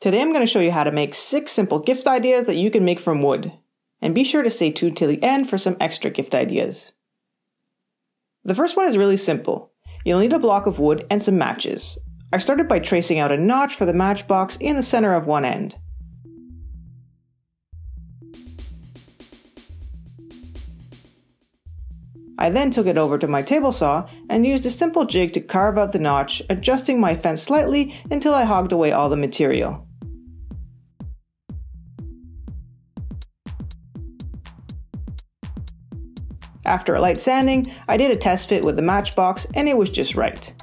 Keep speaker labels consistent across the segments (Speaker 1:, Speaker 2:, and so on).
Speaker 1: Today I'm going to show you how to make 6 simple gift ideas that you can make from wood. And be sure to stay tuned till the end for some extra gift ideas. The first one is really simple. You'll need a block of wood and some matches. I started by tracing out a notch for the matchbox in the center of one end. I then took it over to my table saw and used a simple jig to carve out the notch, adjusting my fence slightly until I hogged away all the material. After a light sanding, I did a test fit with the matchbox and it was just right.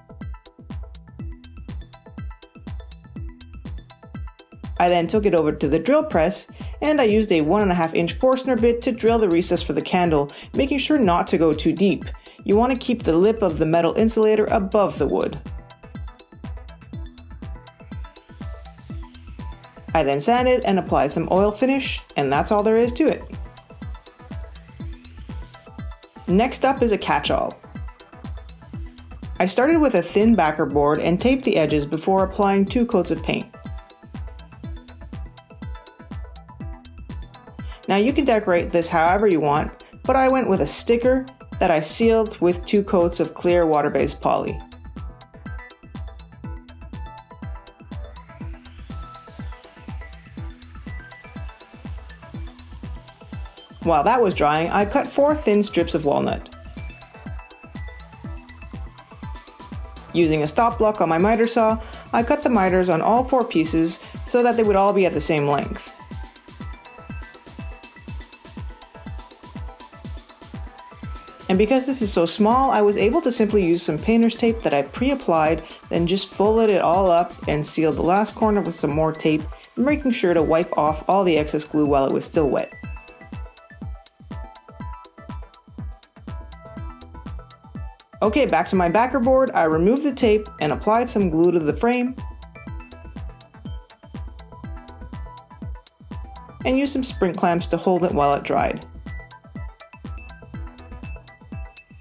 Speaker 1: I then took it over to the drill press and I used a 1.5 inch Forstner bit to drill the recess for the candle, making sure not to go too deep. You want to keep the lip of the metal insulator above the wood. I then sanded and applied some oil finish, and that's all there is to it. Next up is a catch-all. I started with a thin backer board and taped the edges before applying two coats of paint. Now you can decorate this however you want, but I went with a sticker that I sealed with two coats of clear water-based poly. While that was drying, I cut four thin strips of walnut. Using a stop block on my miter saw, I cut the miters on all four pieces so that they would all be at the same length. And because this is so small, I was able to simply use some painter's tape that I pre-applied, then just folded it all up and sealed the last corner with some more tape, making sure to wipe off all the excess glue while it was still wet. Okay, back to my backer board, I removed the tape and applied some glue to the frame. And used some spring clamps to hold it while it dried.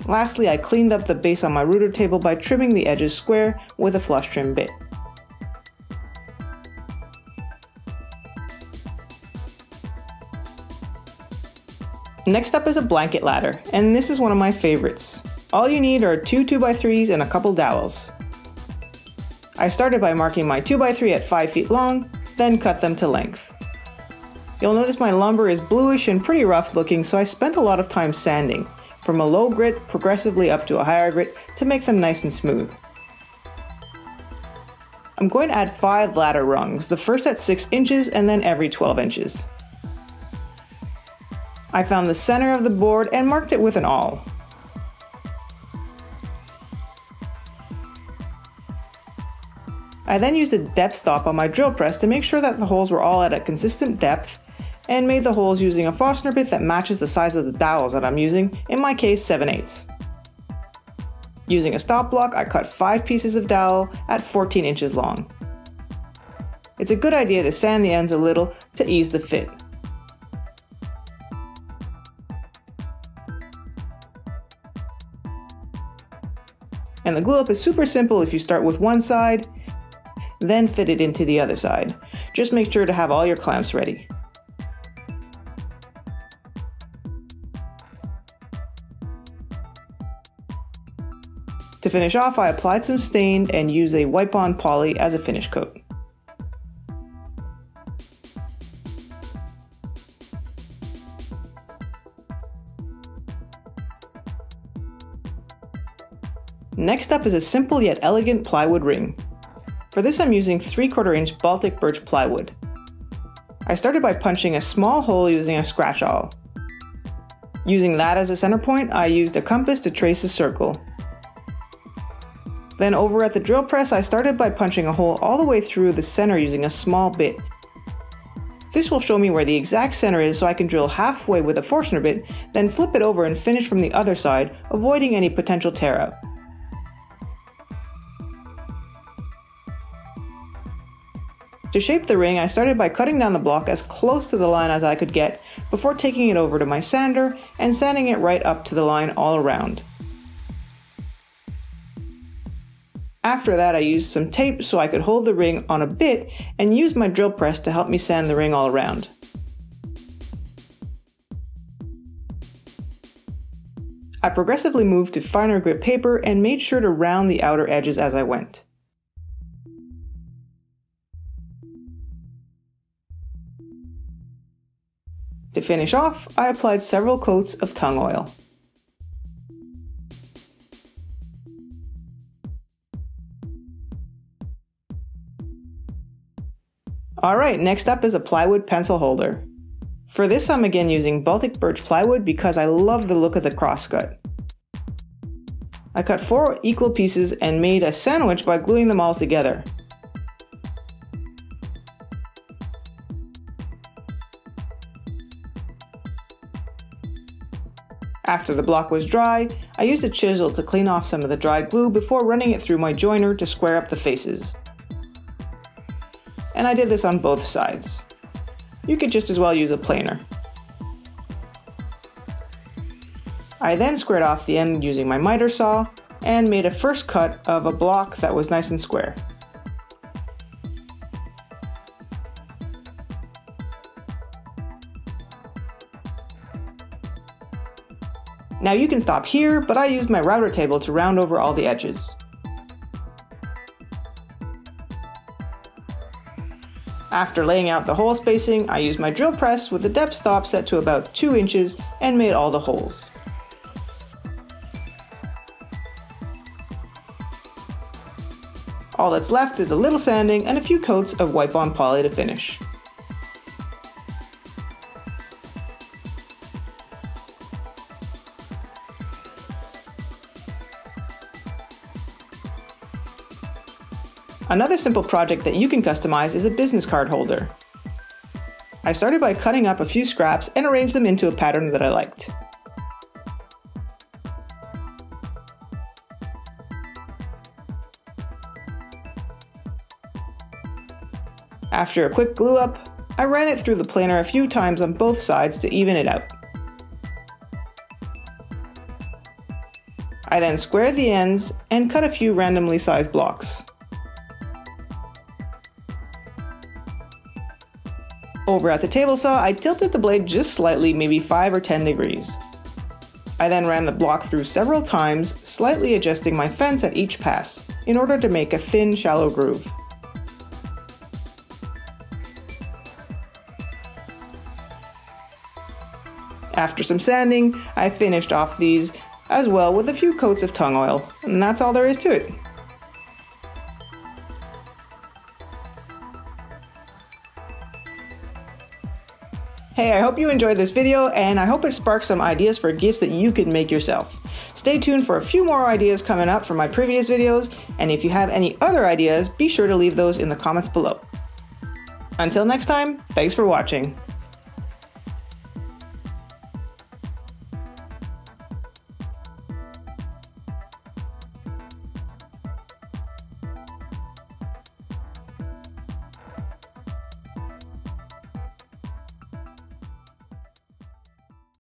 Speaker 1: Lastly, I cleaned up the base on my router table by trimming the edges square with a flush trim bit. Next up is a blanket ladder, and this is one of my favorites. All you need are two 2x3s and a couple dowels. I started by marking my 2x3 at 5 feet long, then cut them to length. You'll notice my lumber is bluish and pretty rough looking, so I spent a lot of time sanding from a low grit progressively up to a higher grit to make them nice and smooth. I'm going to add 5 ladder rungs, the first at 6 inches and then every 12 inches. I found the center of the board and marked it with an awl. I then used a depth stop on my drill press to make sure that the holes were all at a consistent depth and made the holes using a Forstner bit that matches the size of the dowels that I'm using, in my case 7 8 Using a stop block, I cut 5 pieces of dowel at 14 inches long. It's a good idea to sand the ends a little to ease the fit. And the glue up is super simple if you start with one side, then fit it into the other side. Just make sure to have all your clamps ready. To finish off, I applied some stain and used a wipe-on poly as a finish coat. Next up is a simple yet elegant plywood ring. For this I'm using 3 quarter inch Baltic birch plywood. I started by punching a small hole using a scratch awl. Using that as a center point, I used a compass to trace a circle. Then over at the drill press, I started by punching a hole all the way through the center using a small bit. This will show me where the exact center is so I can drill halfway with a Forstner bit, then flip it over and finish from the other side, avoiding any potential tear out. To shape the ring, I started by cutting down the block as close to the line as I could get before taking it over to my sander and sanding it right up to the line all around. After that, I used some tape so I could hold the ring on a bit and used my drill press to help me sand the ring all around. I progressively moved to finer grit paper and made sure to round the outer edges as I went. Finish off, I applied several coats of tung oil. Alright, next up is a plywood pencil holder. For this I'm again using Baltic birch plywood because I love the look of the crosscut. I cut four equal pieces and made a sandwich by gluing them all together. After the block was dry, I used a chisel to clean off some of the dried glue before running it through my joiner to square up the faces and I did this on both sides. You could just as well use a planer. I then squared off the end using my miter saw and made a first cut of a block that was nice and square. Now you can stop here, but I used my router table to round over all the edges. After laying out the hole spacing, I used my drill press with the depth stop set to about 2 inches and made all the holes. All that's left is a little sanding and a few coats of Wipe-On Poly to finish. Another simple project that you can customize is a business card holder. I started by cutting up a few scraps and arranged them into a pattern that I liked. After a quick glue up, I ran it through the planer a few times on both sides to even it out. I then squared the ends and cut a few randomly sized blocks. Over at the table saw, I tilted the blade just slightly, maybe 5 or 10 degrees. I then ran the block through several times, slightly adjusting my fence at each pass, in order to make a thin, shallow groove. After some sanding, I finished off these as well with a few coats of tung oil, and that's all there is to it. Hey, I hope you enjoyed this video and I hope it sparked some ideas for gifts that you could make yourself. Stay tuned for a few more ideas coming up from my previous videos, and if you have any other ideas, be sure to leave those in the comments below. Until next time, thanks for watching.